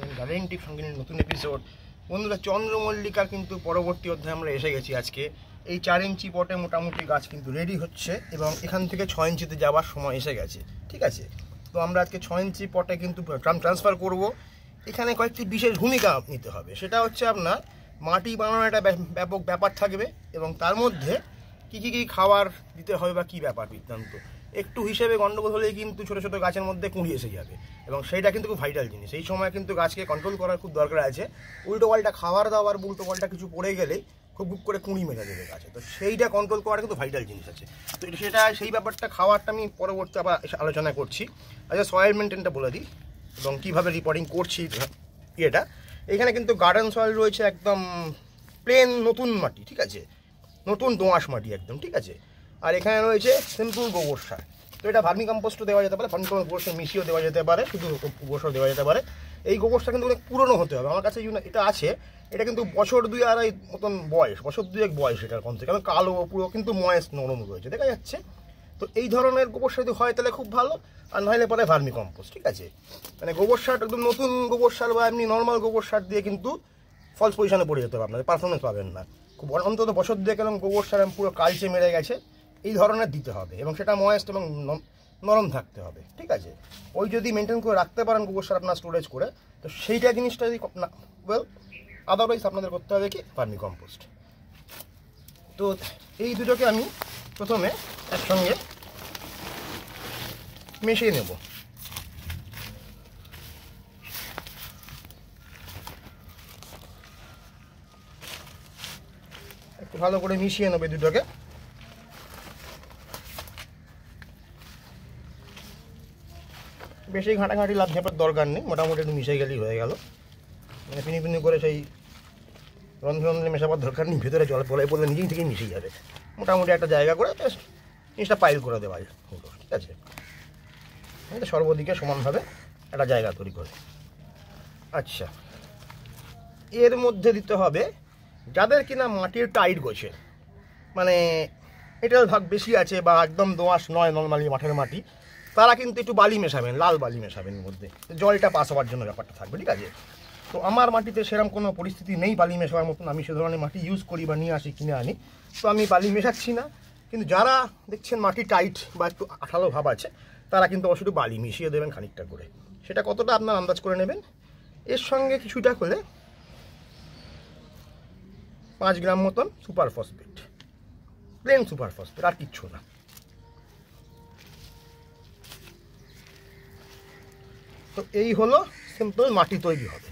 Guarantee সঙ্গে নতুন episode বন্ধুরা, চন্দ্রমল্লিকার কিন্তু পরবর্তী অধ্যায়ে আমরা এসে গেছি আজকে। এই চার ইঞ্চি পটে মোটামুটি গাছ কিন্তু রেডি হচ্ছে এবং এখান থেকে ছয় ইঞ্চিতে যাওয়ার সময় এসে গেছে। ঠিক আছে? তো আমরা আজকে ছয় ইঞ্চি পটে কিন্তু ট্রান্সফার করব। এখানে কয়েকটি বিশেষ ভূমিকা নিতে হবে। সেটা হচ্ছে আপনার, মাটি বানানোর একটা ব্যাপ- ব্যাপক ব্যাপার থাকবে এবং তার মধ্যে কী কী কী খাবার দিতে হবে বা কী ব্যাপার বৃত্তান্ত একটু হিসেবে গন্ডগোল হলেই কিন্তু ছোটো ছোটো গাছের মধ্যে কুঁড়ি এসে যাবে। এবং সেইটা কিন্তু খুব ভাইটাল জিনিস। এই সময় কিন্তু গাছকে কন্ট্রোল করার খুব দরকার আছে। উল্টো পাল্টা খাবার দাবার, উল্টো পাল্টা কিছু পড়ে গেলেই খুব খুব করে কুঁড়ি মেরে দেবে গাছে। তো সেইটা কন্ট্রোল করার কিন্তু ভাইটাল জিনিস আছে। তো সেটা, সেই ব্যাপারটা খাওয়ারটা আমি পরবর্তী আবার আলোচনা করছি। আচ্ছা সয়েল মেনটেনটা বলে দিই। এবং কীভাবে রিপোর্টিং করছি ইয়েটা। এখানে কিন্তু গার্ডেন সয়েল রয়েছে একদম প্লেন নতুন মাটি, ঠিক আছে? নতুন দোঁয়াশ মাটি একদম, ঠিক আছে? আর এখানে রয়েছে সিম্পল গোবর সার তো এটা ভার্মি কম্পোস্টও দেওয়া যেতে পারে ভার্মি কম্পোস্ট মিশিয়েও দেওয়া যেতে পারে, শুধু গোবর সার দেওয়া যেতে পারে। এই গোবর সার কিন্তু অনেক পুরনো হতে হবে। আমার কাছে এটা আছে, এটা কিন্তু বছর দুই আড়াই মতন বয়স, বছর দুই এক বয়স এটার কম থেকে। কারণ কালো, পুরো কিন্তু ময়েস নরম রয়েছে, দেখা যাচ্ছে। তো এই ধরনের গোবর সার যদি হয় তাহলে খুব ভালো, আর নাহলে পরে ভার্মি কম্পোস্ট ঠিক আছে? মানে গোবর সার একদম নতুন গোবর সার বা এমনি নর্মাল গোবর সার দিয়ে কিন্তু ফলস পজিশনে পড়ে যেতে হবে আপনাদের পারফরমেন্স পাবেন না। খুব অন্তত বছর দিয়ে কেন গোবর সার পুরো কালচে মেরে গেছে। এই ধরনের দিতে হবে এবং সেটা ময়েস্ট এবং নরম থাকতে হবে, ঠিক আছে? ওই যদি মেনটেন করে রাখতে পারেন গোবর সার আপনার স্টোরেজ করে, তো সেইটা জিনিসটা যদি ওয়েল আদারওয়াইজ আপনাদের করতে হবে কি? ভার্মি কম্পোস্ট তো এই দুটোকে আমি প্রথমে একসঙ্গে মিশিয়ে নেব। একটু ভালো করে মিশিয়ে নেবে দুটোকে। বেশি ঘাঁটাঘাঁটি লাভ ঝাঁপার দরকার নেই, মোটামুটি একটু মিশে গেলেই হয়ে গেল। মানে পিনি পিনি করে সেই রন্ধে রন্ধে মেশাবার দরকার নেই, ভেতরে জল পলে পড়লে নিজেই থেকেই মিশে যাবে। মোটামুটি একটা জায়গা করে জাস্ট জিনিসটা পাইল করে দেওয়া হলো, ঠিক আছে? এটা সর্বদিকে সমানভাবে একটা জায়গা তৈরি করে। আচ্ছা এর মধ্যে দিতে হবে যাদের কিনা মাটির টাইট গোছে। মানে এটার ভাগ বেশি আছে বা একদম দোঁয়াশ নয়, নর্মালি মাঠের মাটি তারা কিন্তু একটু বালি মেশাবেন, লাল বালি মেশাবেন মধ্যে। জলটা পাস হওয়ার জন্য ব্যাপারটা থাকবে, ঠিক আছে? তো আমার মাটিতে সেরকম কোনো পরিস্থিতি নেই বালি মেশাবার মতন। আমি সে ধরনের মাটি ইউজ করি বা নিয়ে আসি, কিনে আনি। তো আমি বালি মেশাচ্ছি না। কিন্তু যারা দেখছেন মাটি টাইট বা একটু আঠালো ভাব আছে, তারা কিন্তু অবশ্যই বালি মিশিয়ে দেবেন খানিকটা করে। সেটা কতটা আপনার আন্দাজ করে নেবেন? এর সঙ্গে কিছুটা করে পাঁচ গ্রাম মতন super phosphate plain super phosphate আর কিচ্ছু না। তো এই হলো সিম্পল মাটি তৈরি হবে।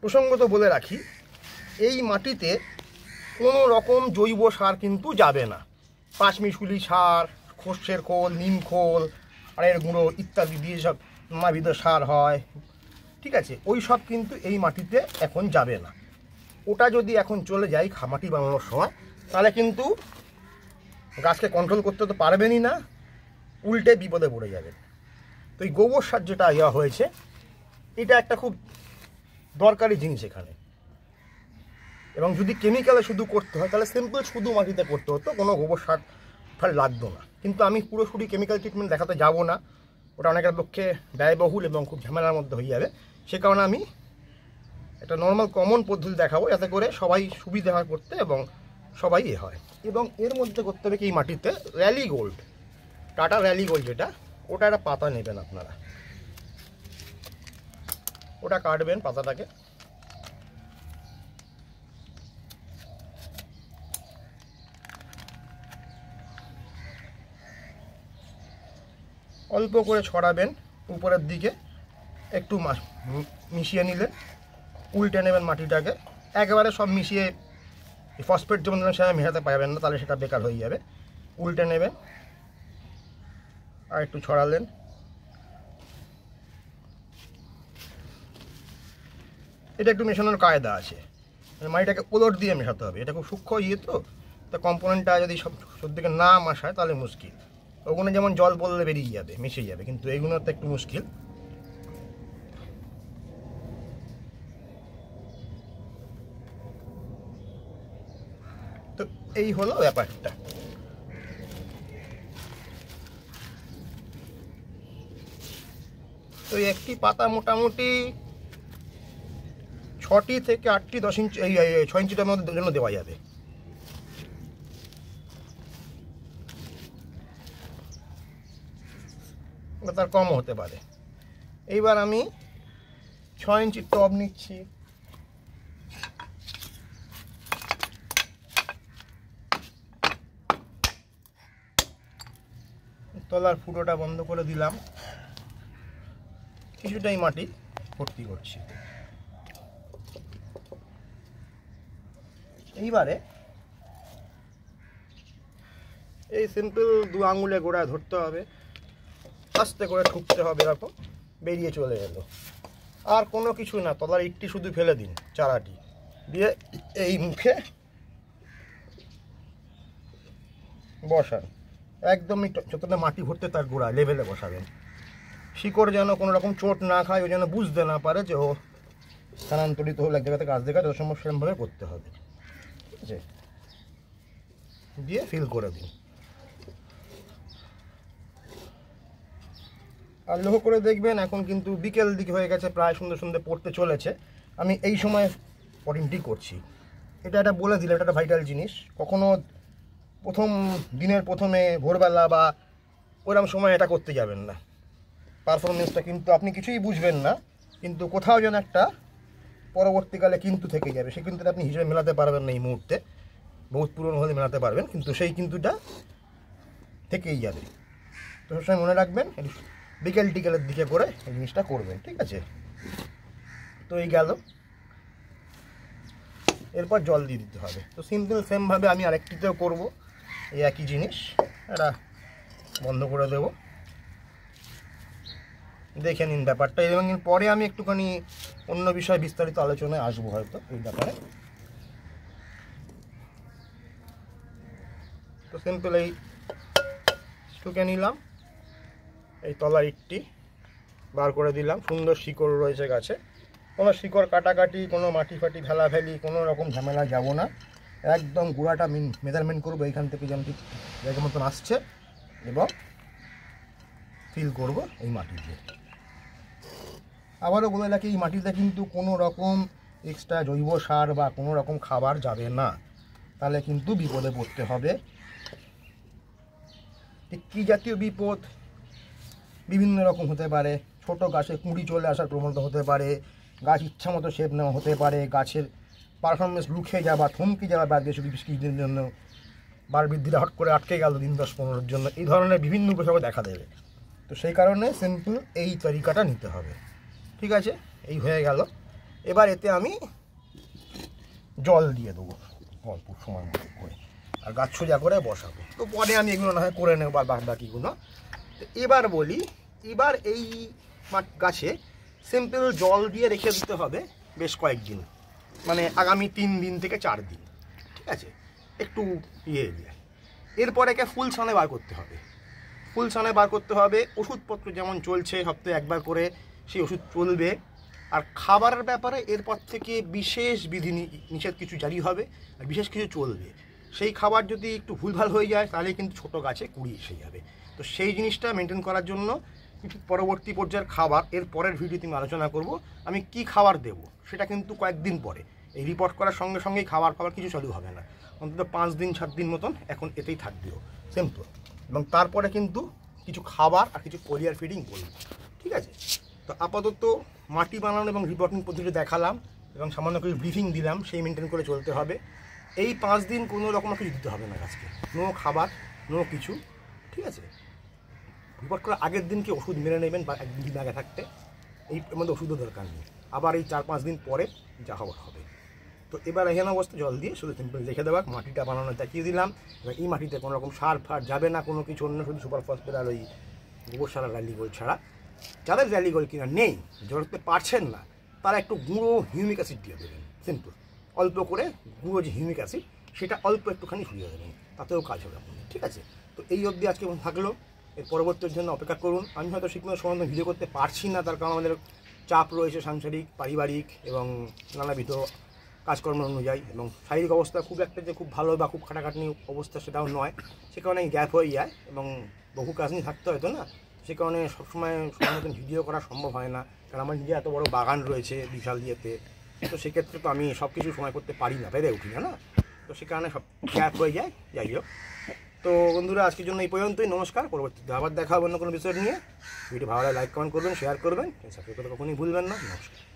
প্রসঙ্গত বলে রাখি, এই মাটিতে কোনো রকম জৈব সার কিন্তু যাবে না। পাঁচমিশুলি সার খোসের খোল, নিম খোল আড়ের গুঁড়ো ইত্যাদি দিয়ে সব নানাবিধ সার হয়। ঠিক আছে? ওই সব কিন্তু এই মাটিতে এখন যাবে না। ওটা যদি এখন চলে যায় খামাটি বানানোর সময়, তাহলে কিন্তু গাছকে কন্ট্রোল করতে তো পারবেনই না, উল্টে বিপদে পড়ে যাবেন। তো এই গোবর সার যেটা ইয়া হয়েছে, এটা একটা খুব দরকারি জিনিস এখানে। এবং যদি কেমিক্যালে শুধু করতে হয়, তাহলে সিম্পল শুধু মাটিতে করতে হতো, কোনো গোবর সার ফার লাগতো না। কিন্তু আমি পুরোপুরি কেমিক্যাল ট্রিটমেন্ট দেখাতে যাব না, ওটা অনেকের পক্ষে ব্যয়বহুল এবং খুব ঝামেলার মধ্যে হয়ে যাবে। সে কারণে আমি একটা নর্মাল কমন পদ্ধতি দেখাবো, যাতে করে সবাই সুবিধা হয় করতে এবং সবাই এ হয়। এবং এর মধ্যে করতে হবে কি মাটিতে rally gold Tata rally gold যেটা ওটা একটা পাতা নেবেন আপনারা। ওটা কাটবেন পাতাটাকে। অল্প করে ছড়াবেন উপরের দিকে, একটু মিশিয়ে নিলে উল্টে নেবেন মাটিটাকে। একেবারে সব মিশিয়ে ফসফেট যেমন সেটা মেশাতে পারবেন না, তাহলে সেটা বেকার হয়ে যাবে। উল্টে নেবেন। আর একটু ছড়ালেন। এটা একটু মেশানোর কায়দা আছে। মানে মাটিটাকে ওলট দিয়ে মেশাতে হবে। এটা খুব সূক্ষ্ম ইয়ে তো। তা কম্পোনেন্টটা যদি সব দিকে না মাসায়, তাহলে মুশকিল। ওগুলো যেমন জল পড়লে বেরিয়ে যাবে, মিশে যাবে, কিন্তু এইগুলো তো একটু মুশকিল। তো এই হলো ব্যাপারটা। তো একটি পাতা মোটামুটি ছটি থেকে আটটি দশ ইঞ্চি, এই ছয় ইঞ্চিটার মধ্যে জন্য দেওয়া যাবে। তার কমও হতে পারে। এইবার আমি ছয় ইঞ্চির টব নিচ্ছি। তলার ফুটোটা বন্ধ করে দিলাম। কিছুটাই মাটি ভর্তি করছি। এইবারে এই সিম্পল দু আঙুলে গোড়ায় ধরতে হবে, আস্তে করে ঠুকতে হবে এরকম, বেরিয়ে চলে এলো। আর কোনো কিছু না, তলার ইটটি শুধু ফেলে দিন, চারাটি। দিয়ে এই মুখে বসান। একদমই যতটা মাটি ভরতে তার গোড়া লেভেলে বসাবেন। শিকড় যেন কোনো রকম চোট না খায়, ও যেন বুঝতে না পারে যে ও স্থানান্তরিত হলে এক জায়গাতে কাজ দেখা যত সময় সেরকমভাবে করতে হবে। আছে? দিয়ে ফিল করে দিন। আর লক্ষ্য করে দেখবেন, এখন কিন্তু বিকেল দিক হয়ে গেছে, প্রায় সুন্দর সুন্দর পড়তে চলেছে। আমি এই সময় পটিংটি করছি। এটা একটা বলে দিলে এটা একটা ভাইটাল জিনিস। কখনো প্রথম দিনের প্রথমে ভোরবেলা বা ওরকম সময় এটা করতে যাবেন না। পারফরমেন্সটা কিন্তু আপনি কিছুই বুঝবেন না, কিন্তু কোথাও যেন একটা পরবর্তীকালে কিন্তু থেকে যাবে। সে কিন্তু আপনি হিসেবে মেলাতে পারবেন না এই মুহূর্তে। বহুত পুরনো হলে মেলাতে পারবেন, কিন্তু সেই কিন্তুটা থেকেই যাবে। তো সবসময় মনে রাখবেন বিকেল টিকেলের দিকে করে এই জিনিসটা করবেন, ঠিক আছে? তো এই গেল। এরপর জল দিয়ে দিতে হবে। তো সিম্পল সেমভাবে আমি আরেকটিতেও করব, এই একই জিনিস। এটা বন্ধ করে দেব। দেখে নিন ব্যাপারটা। এবং পরে আমি একটুখানি অন্য বিষয়ে বিস্তারিত আলোচনায় আসব হয়তো এই ব্যাপারে। তো সিম্পল এই টুকে নিলাম। এই তলার ইটটি বার করে দিলাম। সুন্দর শিকড় রয়েছে গাছে। কোনো শিকড় কাটাকাটি, কোনো মাটি ফাটি ফেলাফেলি, কোনো রকম ঝামেলা যাব না। একদম গুঁড়াটা মেজারমেন্ট করব, এইখান থেকে যেমন জায়গা মতন আসছে। এবং ফিল করব এই মাটি দিয়ে। আবারও বলে রাখি, এই মাটিতে কিন্তু কোনো রকম এক্সট্রা জৈব সার বা কোনো রকম খাবার যাবে না। তাহলে কিন্তু বিপদে পড়তে হবে। কী জাতীয় বিপদ? বিভিন্ন রকম হতে পারে। ছোট গাছে কুঁড়ি চলে আসার প্রবণতা হতে পারে। গাছ ইচ্ছা মতো শেপ নেওয়া হতে পারে। গাছের পারফরমেন্স রুখে যাওয়া থমকে যাওয়া বা বেশ কিছুদিনের জন্য বার বৃদ্ধিটা হট করে আটকে গেল দিন দশ পনেরোর জন্য। এই ধরনের বিভিন্ন উপসর্গ দেখা দেবে। তো সেই কারণে সিম্পল এই তরিকাটা নিতে হবে। ঠিক আছে, এই হয়ে গেল। এবার এতে আমি জল দিয়ে দেবো, অল্প সময় মতো করে। আর গাছ সোজা করে বসাবো। তো পরে আমি এগুলো না হয় করে নেব বাদ বাকিগুলো। তো এবার বলি, এবার এই গাছে সিম্পল জল দিয়ে রেখে দিতে হবে বেশ কয়েকদিন। মানে আগামী তিন দিন থেকে চার দিন। ঠিক আছে? একটু ইয়ে দিয়ে। এরপরে একে ফুল সানে বার করতে হবে। ফুল সানে বার করতে হবে। ওষুধপত্র যেমন চলছে, সপ্তাহে একবার করে সেই ওষুধ চলবে। আর খাবারের ব্যাপারে এরপর থেকে বিশেষ বিধি নিষেধ কিছু জারি হবে আর বিশেষ কিছু চলবে। সেই খাবার যদি একটু ভুলভাল হয়ে যায়, তাহলে কিন্তু ছোট গাছে কুড়ি এসে যাবে। তো সেই জিনিসটা মেনটেন করার জন্য কিছু পরবর্তী পর্যায়ের খাবার, এর পরের ভিডিওতে আমি আলোচনা করব, আমি কি খাবার দেব, সেটা কিন্তু কয়েকদিন পরে। এই রিপোর্ট করার সঙ্গে সঙ্গেই খাবার খাবার কিছু চালু হবে না। অন্তত পাঁচ দিন, সাত দিন মতন এখন এতেই থাকবেও। সিম্পল এবং তারপরে কিন্তু কিছু খাবার আর কিছু কোরিয়ার ফিডিং করব। ঠিক আছে? তো আপাতত মাটি বানানো এবং রিপোর্টিং পদ্ধতি দেখালাম এবং সামান্য কিছু ব্রিফিং দিলাম, সেই মেনটেন করে চলতে হবে। এই পাঁচ দিন কোনো রকম কিছু দিতে হবে না গাছকে নো খাবার, নো কিছু, ঠিক আছে? রিপোর্ট করার আগের দিনকে ওষুধ মেরে নেবেন বা একদিন দিন আগে থাকতে? এই মধ্যে ওষুধও দরকার নেই। আবার এই চার পাঁচ দিন পরে যা হওয়ার হবে। তো এবার এখানে অবস্থা, জল দিয়ে শুধু সিম্পল রেখে দেওয়া, মাটিটা বানানো দেখিয়ে দিলাম। এবার এই মাটিতে কোনো রকম সার ফার যাবে না কোনো কিছু, অন্য শুধু সুপার ফসফেট আর ওই গোবর সার আর র্যালিগোল ছাড়া। যাদের র্যালিগোল কিনা নেই জড়তে পারছেন না, তারা একটু গুঁড়ো হিউমিক অ্যাসিড দিয়ে দেবেন সিম্পল অল্প করে গুঁড়ো যে হিউমিক অ্যাসিড সেটা অল্প একটুখানি ছড়িয়ে দেবেন, তাতেও কাজ হবে ঠিক আছে? তো এই অবধি আজকে থাকল, এর পরবর্তীর জন্য অপেক্ষা করুন। আমি হয়তো শিখনো সম্বন্ধে ভিডিও করতে পারছি না, তার কারণ আমাদের চাপ রয়েছে সাংসারিক, পারিবারিক এবং নানাবিধ কাজকর্ম অনুযায়ী, এবং শারীরিক অবস্থা খুব একটা যে খুব ভালো বা খুব খাটাখাটনি অবস্থা সেটাও নয়। সে কারণে গ্যাপ হয়ে যায়, এবং বহু কাজ নিয়ে থাকতে হয় তো না? সে কারণে সবসময় সময় মতন ভিডিও করা সম্ভব হয় না। কারণ আমার নিজে এত বড় বাগান রয়েছে বিশাল ইয়েতে। তো সেক্ষেত্রে তো আমি সব কিছু সময় করতে পারি না পেরে উঠি না? তো সে কারণে সব গ্যাপ হয়ে যায়, যাই হোক। তো বন্ধুরা, আজকের জন্য এই পর্যন্তই, নমস্কার। পরবর্তী আবার দেখা হবে অন্য কোনো বিষয় নিয়ে। ভিডিও ভালো লাইক, কমেন্ট করবেন, শেয়ার করবেন। সাবস্ক্রাইব করতে কখনোই ভুলবেন না। নমস্কার।